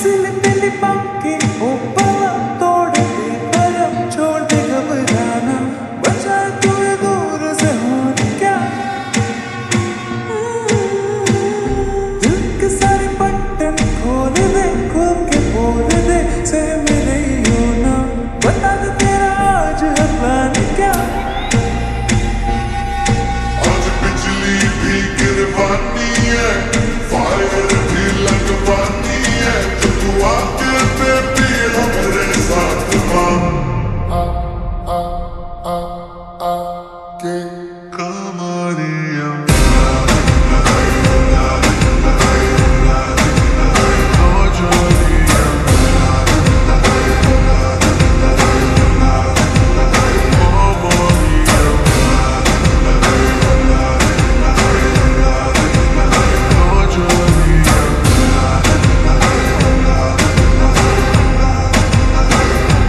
silly billy bum. Camarim